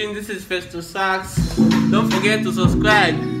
watching. This is Festo Sax. Don't forget to subscribe.